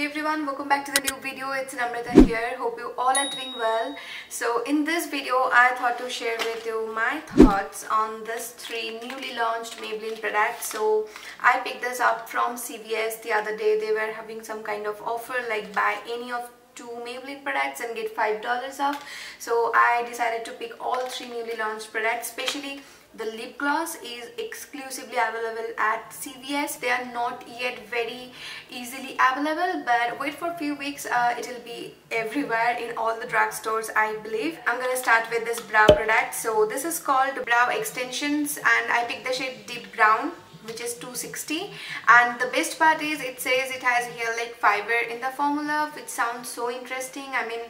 Hey everyone, welcome back to the new video. It's Namrata here. Hope you all are doing well. So in this video, I thought to share with you my thoughts on this three newly launched Maybelline products. So I picked this up from CVS the other day. They were having some kind of offer like buy any of two Maybelline products and get $5 off. So I decided to pick all three newly launched products, especially the lip gloss is exclusively available at CVS. They are not yet very easily available but wait for a few weeks uh, it will be everywhere in all the drugstores I believe. I'm gonna start with this brow product. So this is called brow extensions and I picked the shade deep brown which is 260 and the best part is it says it has hair like fiber in the formula which sounds so interesting. I mean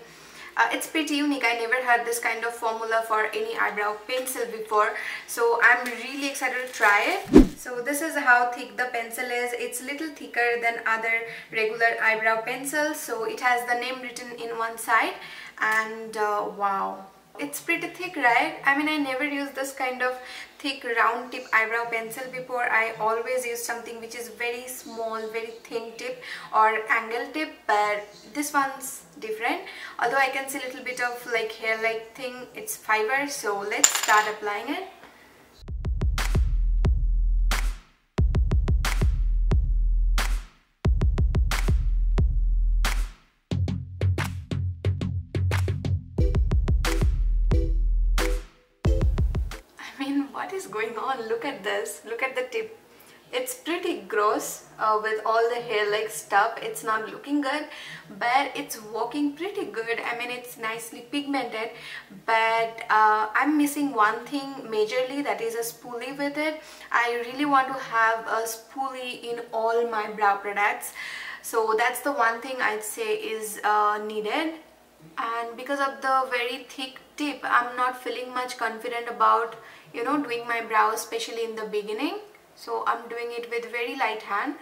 uh, it's pretty unique. I never had this kind of formula for any eyebrow pencil before. So I'm really excited to try it. So this is how thick the pencil is. It's little thicker than other regular eyebrow pencils. So it has the name written in one side and uh, wow it's pretty thick right? I mean i never used this kind of thick round tip eyebrow pencil before. I always use something which is very small very thin tip or angle tip but this one's different. Although i can see a little bit of like hair like thing it's fiber so let's start applying it is going on? Look at this. Look at the tip. It's pretty gross uh, with all the hair like stuff. It's not looking good but it's working pretty good. I mean it's nicely pigmented but uh, I'm missing one thing majorly that is a spoolie with it. I really want to have a spoolie in all my brow products. So that's the one thing I'd say is uh, needed. And because of the very thick tip I'm not feeling much confident about you know doing my brows especially in the beginning. So I'm doing it with very light hand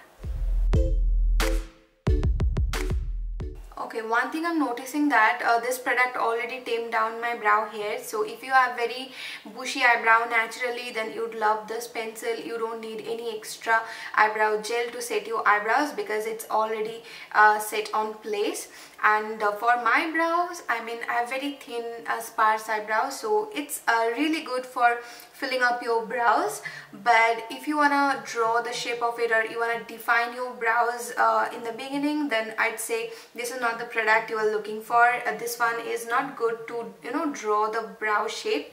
okay one thing i'm noticing that uh, this product already tamed down my brow hair. So if you have very bushy eyebrow naturally then you'd love this pencil. You don't need any extra eyebrow gel to set your eyebrows because it's already uh, set on place. And uh, for my brows I mean I have very thin uh, sparse eyebrows. So it's uh, really good for filling up your brows. But if you want to draw the shape of it or you want to define your brows uh, in the beginning then I'd say this is not the product you are looking for. Uh, this one is not good to you know draw the brow shape.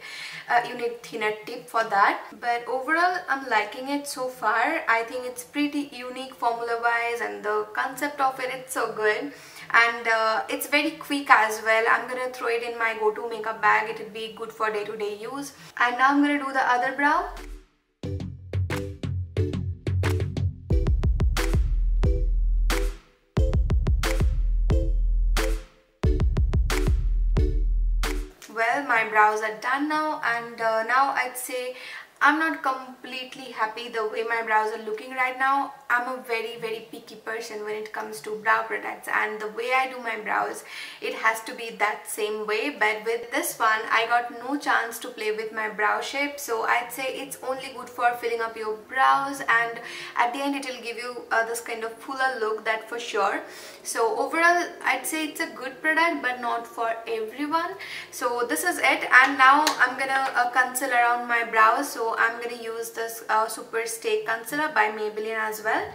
Uh, you need thinner tip for that. But overall I'm liking it so far. I think it's pretty unique formula wise and the concept of it it's so good. And uh, it's very quick as well. I'm gonna throw it in my go-to makeup bag. It would be good for day-to-day -day use. And now i'm gonna do the other brow brows are done now. And uh, now I'd say I'm not completely happy the way my brows are looking right now. I'm a very very picky person when it comes to brow products and the way I do my brows it has to be that same way but with this one I got no chance to play with my brow shape so I'd say it's only good for filling up your brows and at the end it will give you uh, this kind of fuller look that for sure. So overall I'd say it's a good product but not for everyone. So this is it and now I'm gonna uh, conceal around my brows so I'm going to use this uh, Super Stay Concealer by Maybelline as well.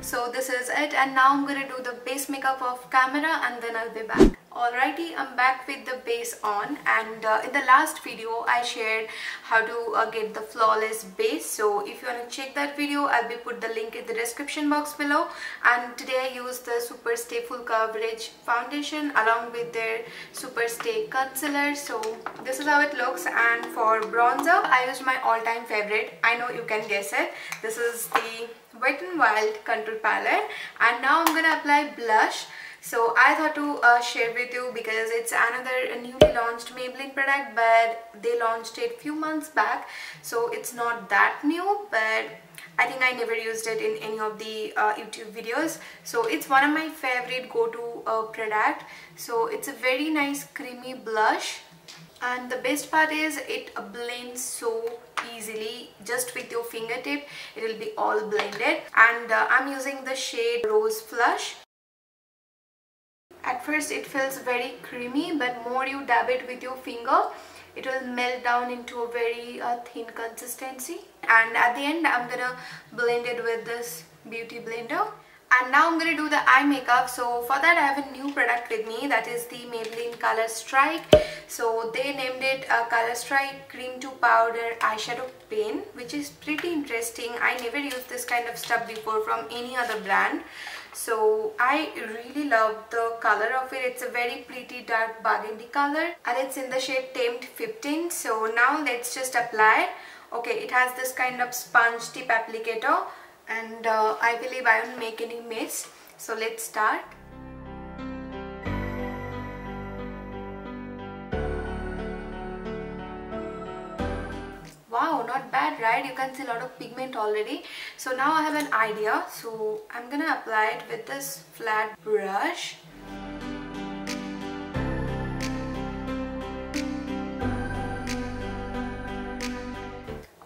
So this is it and now I'm to do the base makeup of camera and then I'll be back. Alrighty, I'm back with the base on and uh, in the last video I shared how to uh, get the flawless base. So if you want to check that video I'll be put the link in the description box below. And today I used the Super Stay Full Coverage Foundation along with their Super Stay Concealer. So this is how it looks. And for bronzer I used my all-time favorite. I know you can guess it. This is the Wet n Wild contour palette. And now I'm gonna apply blush so I thought to uh, share with you because it's another newly launched Maybelline product but they launched it few months back. So it's not that new but I think I never used it in any of the uh, YouTube videos. So it's one of my favorite go-to uh, product. So it's a very nice creamy blush. And the best part is it blends so easily. Just with your fingertip it will be all blended. And uh, I'm using the shade Rose Flush at first it feels very creamy but more you dab it with your finger it will melt down into a very uh, thin consistency. And at the end I'm gonna blend it with this beauty blender. And now I'm to do the eye makeup. So for that I have a new product with me that is the Maybelline Color Strike. So they named it a Color Strike Cream to Powder Eyeshadow Pen which is pretty interesting. I never used this kind of stuff before from any other brand so I really love the color of it. It's a very pretty dark burgundy color and it's in the shade Tempt 15 so now let's just apply. Okay it has this kind of sponge tip applicator and uh, I believe I won't make any mess so let's start wow not bad right? You can see a lot of pigment already. So now I have an idea. So I'm gonna apply it with this flat brush.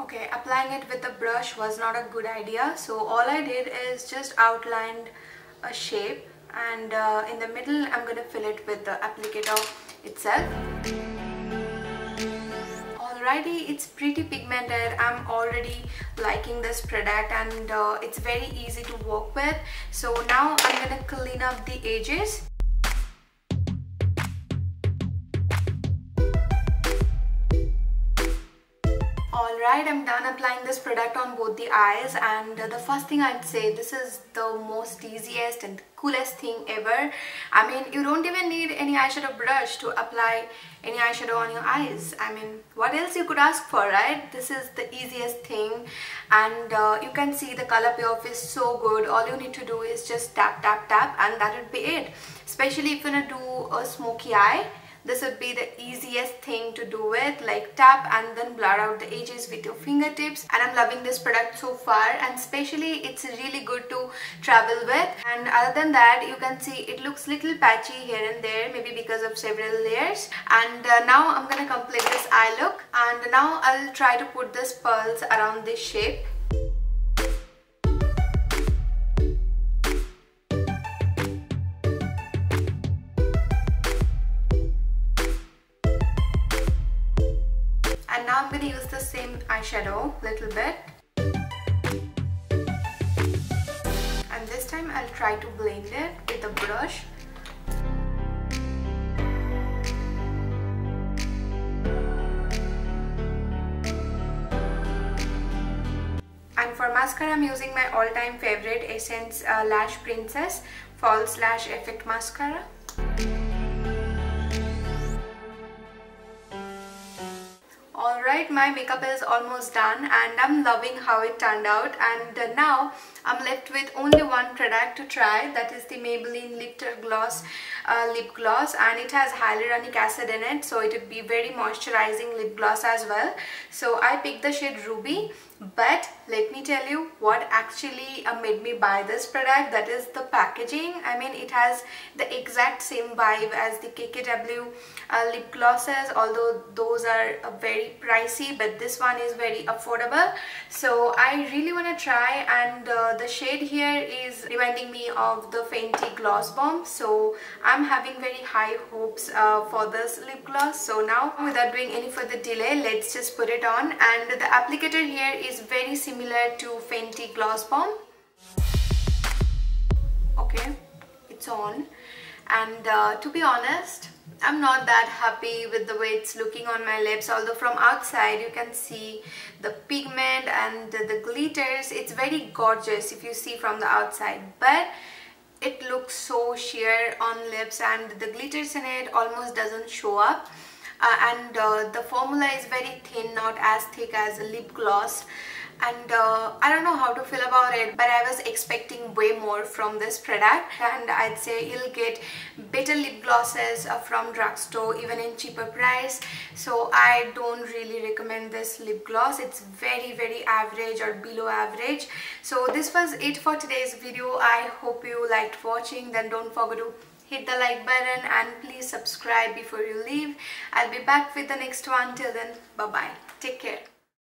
Okay applying it with a brush was not a good idea. So all I did is just outlined a shape and uh, in the middle I'm gonna fill it with the applicator itself alrighty it's pretty pigmented. I'm already liking this product and uh, it's very easy to work with. So now I'm gonna clean up the edges Alright, I'm done applying this product on both the eyes and the first thing I'd say this is the most easiest and coolest thing ever. I mean, you don't even need any eyeshadow brush to apply any eyeshadow on your eyes. I mean, what else you could ask for, right? This is the easiest thing and uh, you can see the color payoff is so good. All you need to do is just tap, tap, tap and that would be it. Especially if you're gonna do a smoky eye this would be the easiest thing to do with like tap and then blur out the edges with your fingertips. And I'm loving this product so far and especially it's really good to travel with. And other than that you can see it looks little patchy here and there maybe because of several layers. And uh, now I'm gonna complete this eye look. And now I'll try to put this pearls around this shape eyeshadow little bit. And this time I'll try to blend it with a brush. And for mascara I'm using my all-time favorite Essence uh, Lash Princess False Lash Effect Mascara Alright, my makeup is almost done and I'm loving how it turned out. And uh, now I'm left with only one product to try that is the Maybelline Lifter Gloss uh, lip gloss and it has hyaluronic acid in it so it would be very moisturizing lip gloss as well. So I picked the shade Ruby but let me tell you what actually uh, made me buy this product that is the packaging i mean it has the exact same vibe as the kkw uh, lip glosses although those are uh, very pricey but this one is very affordable so i really want to try and uh, the shade here is reminding me of the fenty gloss bomb so i'm having very high hopes uh, for this lip gloss so now without doing any further delay let's just put it on and the applicator here is very similar to Fenty Gloss Bomb. Okay, it's on. And uh, to be honest, I'm not that happy with the way it's looking on my lips although from outside you can see the pigment and the, the glitters. It's very gorgeous if you see from the outside but it looks so sheer on lips and the glitters in it almost doesn't show up. Uh, and uh, the formula is very thin not as thick as a lip gloss and uh, I don't know how to feel about it but I was expecting way more from this product and I'd say you'll get better lip glosses uh, from drugstore even in cheaper price so I don't really recommend this lip gloss it's very very average or below average so this was it for today's video I hope you liked watching then don't forget to hit the like button and please subscribe before you leave. I'll be back with the next one. Till then, bye bye. Take care.